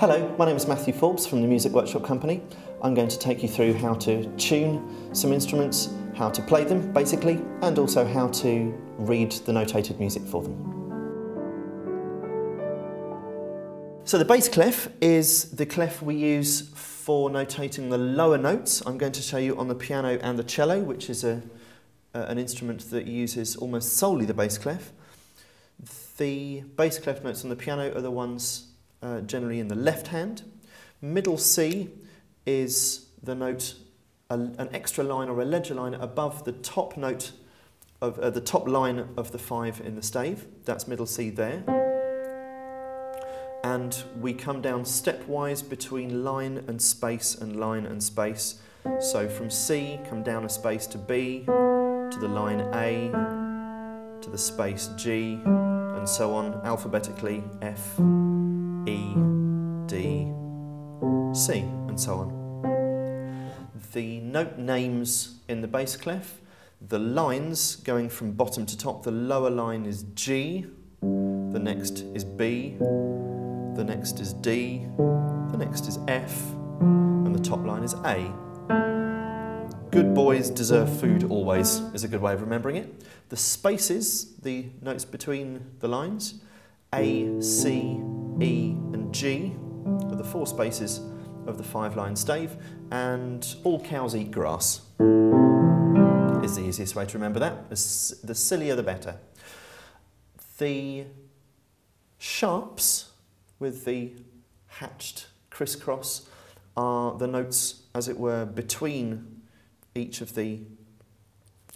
Hello, my name is Matthew Forbes from the Music Workshop Company. I'm going to take you through how to tune some instruments, how to play them basically, and also how to read the notated music for them. So the bass clef is the clef we use for notating the lower notes. I'm going to show you on the piano and the cello, which is a, uh, an instrument that uses almost solely the bass clef. The bass clef notes on the piano are the ones uh, generally in the left hand. Middle C is the note, a, an extra line or a ledger line above the top note of uh, the top line of the five in the stave. That's middle C there. And we come down stepwise between line and space and line and space. So from C, come down a space to B, to the line A, to the space G, and so on, alphabetically F, E, D, C, and so on. The note names in the bass clef, the lines going from bottom to top, the lower line is G, the next is B, the next is D, the next is F, and the top line is A. Good boys deserve food always is a good way of remembering it. The spaces, the notes between the lines, A, C, E and G are the four spaces of the five line stave and all cows eat grass is the easiest way to remember that. The sillier the better. The sharps with the hatched crisscross are the notes, as it were, between each of the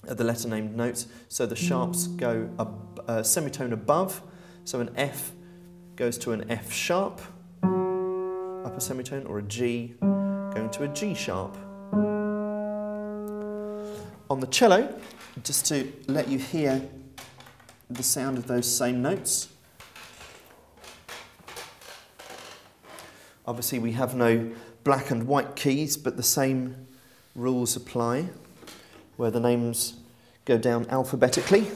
uh, the letter named notes. So the sharps go a, a semitone above, so an F goes to an F sharp, upper semitone, or a G going to a G sharp. On the cello, just to let you hear the sound of those same notes. Obviously, we have no black and white keys, but the same rules apply, where the names go down alphabetically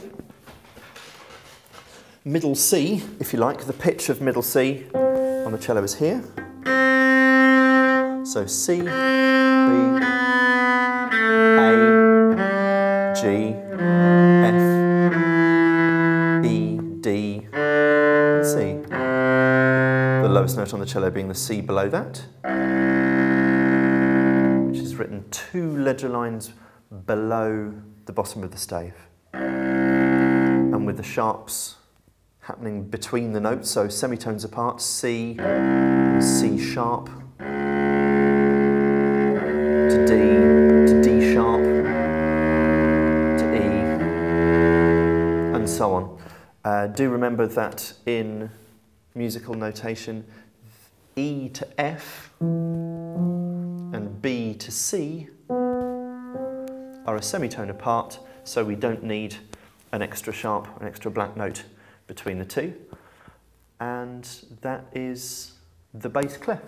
middle C, if you like, the pitch of middle C on the cello is here. So C, B, A, G, F, E, D, C. The lowest note on the cello being the C below that, which is written two ledger lines below the bottom of the stave. And with the sharps happening between the notes, so semitones apart, C, C sharp, to D, to D sharp, to E, and so on. Uh, do remember that in musical notation, E to F and B to C are a semitone apart, so we don't need an extra sharp, an extra black note between the two. And that is the bass clef.